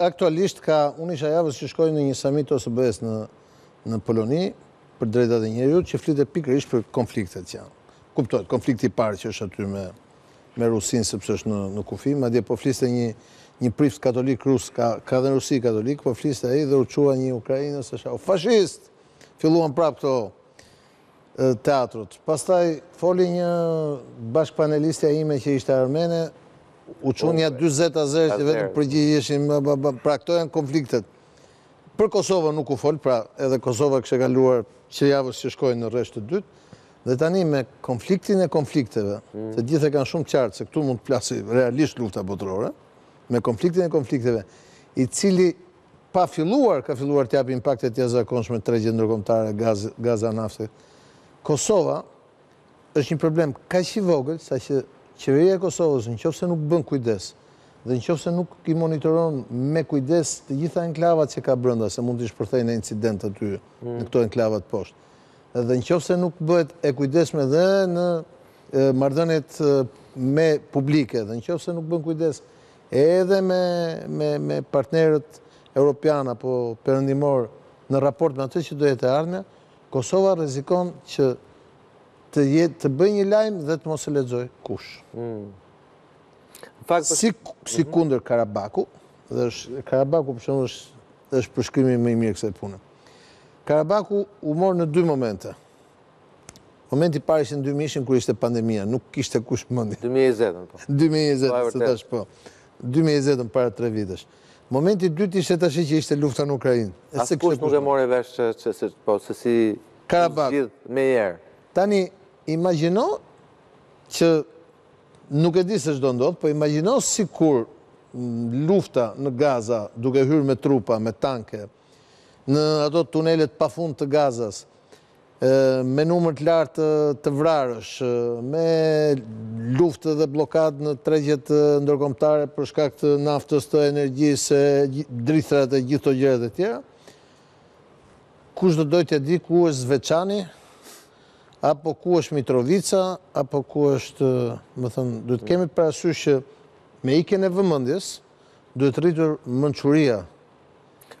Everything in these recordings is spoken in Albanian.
Aktualisht ka unë isha javës që shkoj në një samit të OSBE-së në në Poloni për drejtat e njeriut që flitet pikërisht për konfliktet që janë. Kuptohet, konflikti i parë që është aty me me Rusinë sepse është në në kufi, madje po fliste një një prift katolik rus, ka ka dhe në Rusi katolik, po fliste ai dhe u çua një ukrainas, tha o fashist! Filluan prapë këto teatrot. Pastaj foli një bashkëpanelistja ime që ishte armene, u çuan nja dyzet azerë që vetëm përgjigjeshin, pra këto janë konfliktet. Për Kosovën nuk u fol, pra edhe Kosova kishte kaluar që javës që shkoi në rresht të dytë, dhe tani me konfliktin e konflikteve, të gjithë e kanë shumë qartë se këtu mund të plasi realisht lufta botërore, me konfliktin e konflikteve, i cili Pa filluar, ka filluar të japë impakte të jashtëzakonshme në tregjet ndërkombëtare gazi, gaz e naftë. Kosova është një problem kaq i vogël sa që Qeveria e Kosovës në qoftë se nuk bën kujdes dhe në qoftë se nuk i monitoron me kujdes të gjitha enklavat që ka brenda se mund të shpërthejë një incident aty në këto enklavat poshtë. Dhe në qoftë se nuk bëhet e kujdesshme dhe në marrëdhëniet me publike dhe në qoftë se nuk bën kujdes Edhe me partnerët europianë apo perëndimorë në raport me atë që do jetë e ardhmja, Kosova rrezikon që të jetë, të bëjë një lajm dhe të mos e lexojë kush. Sikundër Karabaku, dhe është, Karabaku për shembull është është përshkrimi më i mirë i kësaj pune. Karabaku u mor në dy momente. Momenti i parë ishte në dy mijëshin kur ishte pandemia, nuk kishte kush mendjen. Dy mijë e njëzetën po. Dy mijë e njëzetën, se tash po. Dy mijë e njëzetën para tre vitesh. Momenti i dytë ishte tash që ishte lufta në Ukrainë. Askush nuk e mori vesh që se po se si u zgjidh mejerë. Tani imagjino që nuk e di se ç'do ndodhë, po imagjino sikur lufta në Gaza duke hyrë me trupa, me tanke, në ato tunelet pa fund të Gazas, me numër të lartë të vrarësh, me luftë dhe bllokadë në tregjet ndërkombëtare për shkak të naftës, të energjisë, drithërat e gjithë këto gjërat e tjera, kush do dojë të di ku është Zveçani, apo ku është Mitrovica, apo ku është, domethënë, duhet të kemi parasysh që me ikjen e vëmendjes duhet rritur mençuria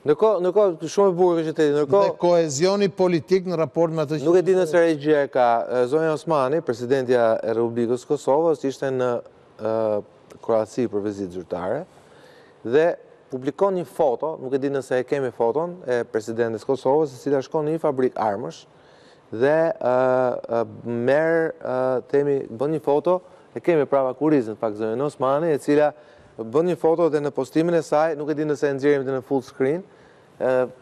Ndërkohë, ndërkohë, shumë e bukur kjo që the ti, ndërkohë... Dhe kohezioni politik në raport me atë që... Nuk e di nëse regjia e ka. Zonja Osmani, presidentja e Republikës së Kosovës, ishte në Kroaci për vizitë zyrtare dhe publikon një foto, nuk e di nëse e kemi foton, e presidentes së Kosovës, e cila shkon në një fabrikë armësh, dhe merr, themi, bën një foto, e kemi prapa kurrizit, pak zonjën Osmani, e cila bën një foto dhe në postimin e saj, nuk e di nëse e nxjerrim dhe në full screen,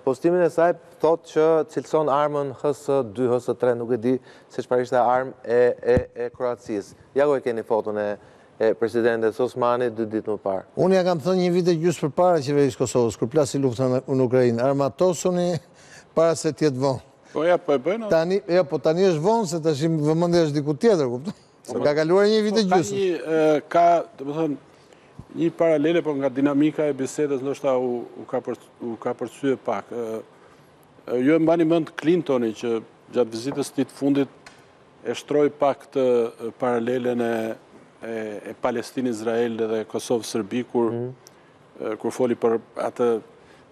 postimin e saj thotë që cilëson armën HS2, HS3, nuk e di se çfarë është, armë e Kroacisë. Ja ku e keni foton e e presidentes Osmani dy ditë më parë. Unë ia kam thënë një vit e gjysmë përpara qeverisë Kosovës, kur plasi lufta në Ukrainë, armatosuni para se të jetë vonë. Po ja, po e bëjnë atë. Tani, jo, po tani është vonë se tash vëmendja është diku tjetër, kupton? Po, po. Ka kaluar një vit e po, gjysmë. Ka, domethënë, një paralele, po nga dinamika e bisedës, ndoshta u, u ka për, u ka përthyer pak. Ju e mbani mend Clintonin që gjatë vizitës të fundit E shtroi pak këtë paralelen e Palestinë-Izrael dhe Kosovë-Serbi kur kur foli për atë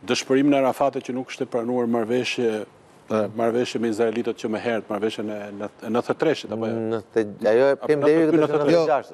dëshpërimin e Arafatit që nuk kishte pranuar marrëveshje marrëveshje me izraelitët që më herët, marrëveshjen e nëntëdhjetë e treshit apo jo? Nëntëdhjetë e gjashtë. Ajo e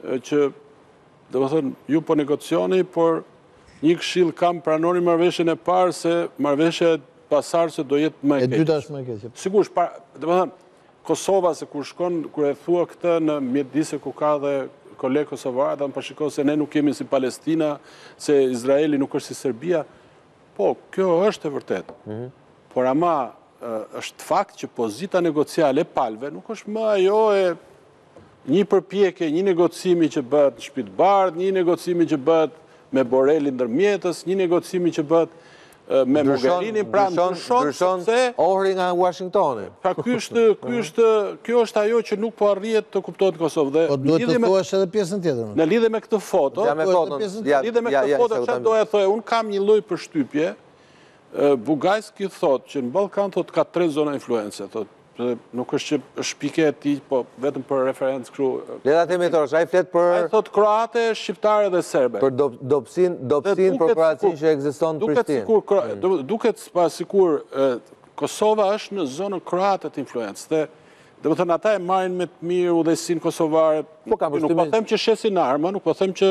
Që, domethënë, ju po negocioni, por një këshillë kam pranoni marrëveshjen e parë se marrëveshja pasardhëse do jetë më e keqe. E dyta është më e keqe. Sigur, shpa, domethënë, Kosova se kur shkon, kur e thua këtë në mjedise ku ka dhe kolegë kosovarë, thonë po shiko po se ne nuk jemi si Palestina, se Izraeli nuk është si Serbia, po, kjo është e vërtetë. Mhm. Por ama, është fakt që pozita negociale e palëve nuk është më ajo e Një përpjekje, një negocimi që bëhet në Shtëpi të Bardhë, një negocimi që bëhet me Borrell-in ndërmjetës, një negocimi që bëhet me Mogherinin, pra ndryshon sepse Ohri nga Uashingtoni. Pra ky është, ky është, kjo është ajo që nuk po arrihet të kuptohet në Kosovë dhe Po duhet të thuash edhe pjesën tjetër. Në lidhje me këtë foto, ja me foton, në lidhje me këtë foto, çfarë doja të thoja, unë kam një lloj përshtypje, Bugajski thotë që në Ballkan thotë ka tre zona influence, thotë Nuk është që është shpikje e tij, po vetëm për referencë kru... Le ta të imitosh, ai flet për... Ai thotë kroate, shqiptare dhe serbe. Për dobësinë, dobësinë për Kroacinë që ekziston në Prishtinë. Mm. Duket së pa sikur Kosova është në zonën kroate të influencës, dhe domethënë ata e marrin me të mirë udhëheqësinë kosovare, po nuk po them që shesin armë, nuk po them që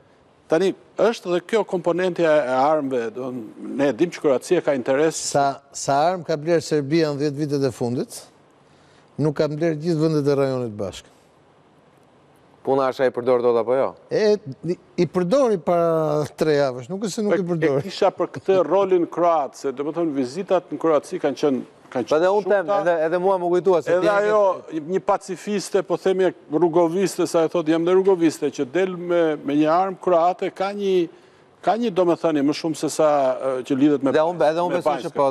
Tani, është dhe kjo komponentja e armëve, ne e dimë që Kroacia ka interes... Sa armë ka blerë Serbia në dhjetë vitet e fundit, nuk ka blerë gjithë vendet e rajonit bashkë. Puna është a i përdor dot apo jo? E, i përdori para tre javësh, nuk është se nuk i përdori. E kisha për këtë rolin kroat, se domethënë vizitat në Kroaci kanë qenë Edhe unë them, edhe mua më kujtua se... Edhe ajo, një pacifiste, po themi rugoviste, sa e thotë, jam dhe rugoviste, që del me një armë kroate, ka një, ka një domethënie, më shumë se sa që lidhet me Banjskën. Edhe unë besoj që po,